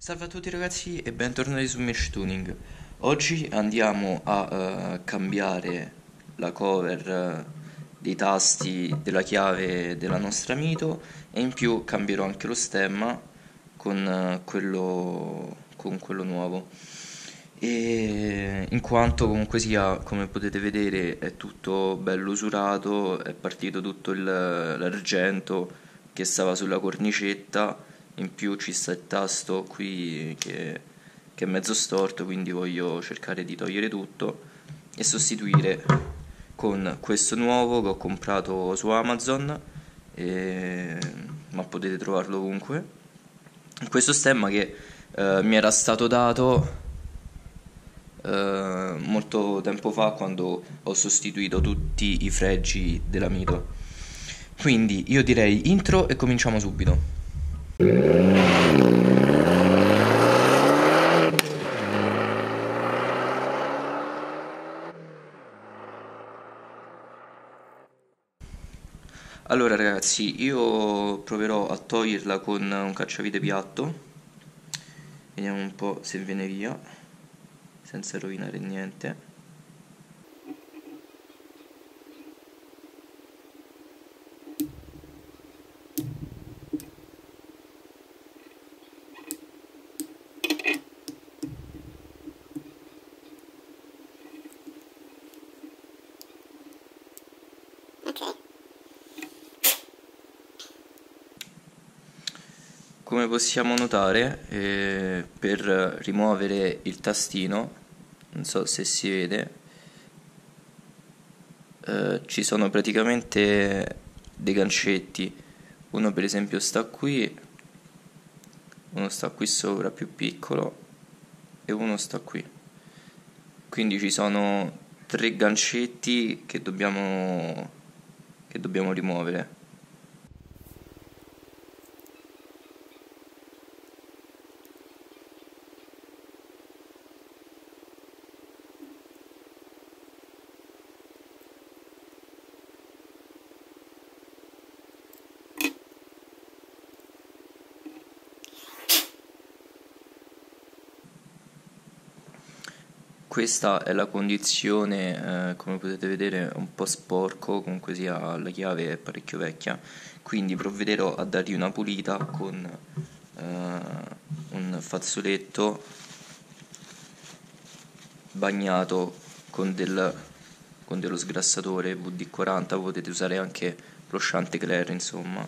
Salve a tutti ragazzi e bentornati su Mesh Tuning. Oggi andiamo a uh, cambiare la cover uh, dei tasti della chiave della nostra Mito e in più cambierò anche lo stemma con, uh, quello, con quello nuovo. E in quanto comunque sia, come potete vedere, è tutto bello usurato, è partito tutto l'argento che stava sulla cornicetta in più ci sta il tasto qui che, che, è mezzo storto quindi voglio cercare di togliere tutto e sostituire con questo nuovo che ho comprato su Amazon e, ma potete trovarlo ovunque. Questo stemma che eh, mi era stato dato eh, molto tempo fa quando ho sostituito tutti i fregi della Mito. Quindi io direi intro e cominciamo subito allora ragazzi, io proverò a toglierla con un cacciavite piatto. Vediamo un po' se viene via Senza rovinare niente Come possiamo notare, eh, per rimuovere il tastino, non so se si vede, eh, ci sono praticamente dei gancetti. Uno per esempio sta qui, uno sta qui sopra più piccolo e uno sta qui. Quindi ci sono tre gancetti che dobbiamo, che dobbiamo rimuovere. Questa è la condizione eh, come potete vedere un po' sporco comunque sia la chiave è parecchio vecchia. Quindi provvederò a dargli una pulita con eh, un fazzoletto bagnato con, del, con dello sgrassatore VD40 potete usare anche lo Chanticleer insomma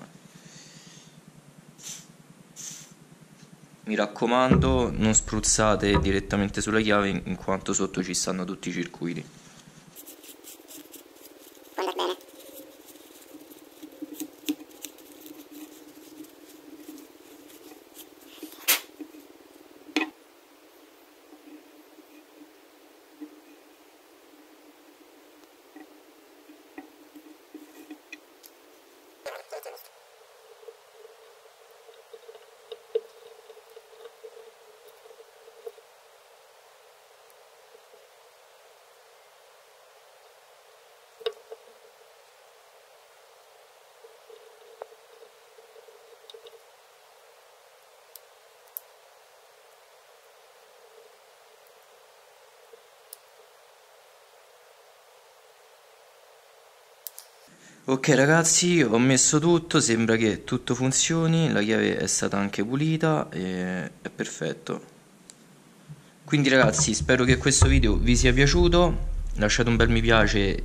Mi raccomando, non spruzzate direttamente sulla chiave in quanto sotto ci stanno tutti i circuiti. Ok ragazzi, ho messo tutto, sembra che tutto funzioni, la chiave è stata anche pulita e è perfetto. Quindi ragazzi, spero che questo video vi sia piaciuto, lasciate un bel mi piace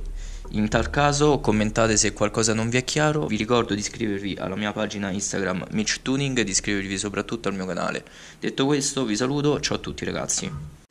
in tal caso, commentate se qualcosa non vi è chiaro, vi ricordo di iscrivervi alla mia pagina Instagram Mitch Tuning e di iscrivervi soprattutto al mio canale. Detto questo, vi saluto, ciao a tutti ragazzi.